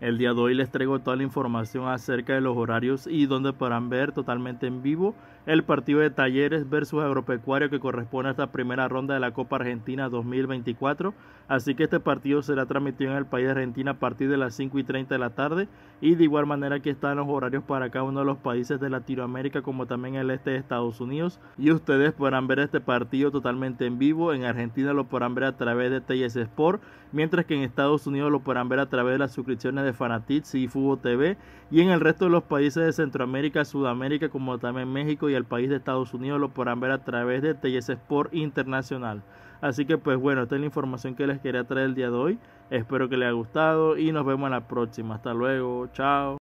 El día de hoy les traigo toda la información acerca de los horarios y donde podrán ver totalmente en vivo el partido de Talleres versus Agropecuario que corresponde a esta primera ronda de la Copa Argentina 2024. Así que este partido será transmitido en el país de Argentina a partir de las 5 y 30 de la tarde y de igual manera aquí están los horarios para cada uno de los países de Latinoamérica como también el este de Estados Unidos y ustedes podrán ver este partido totalmente en vivo. En Argentina lo podrán ver a través de TS Sport, mientras que en Estados Unidos lo podrán ver a través de las suscripciones de Fanatics y Fútbol TV y en el resto de los países de Centroamérica, Sudamérica como también México y el país de Estados Unidos lo podrán ver a través de TS Sport Internacional. Así que pues bueno, esta es la información que les quería traer el día de hoy. Espero que les haya gustado y nos vemos en la próxima. Hasta luego, chao.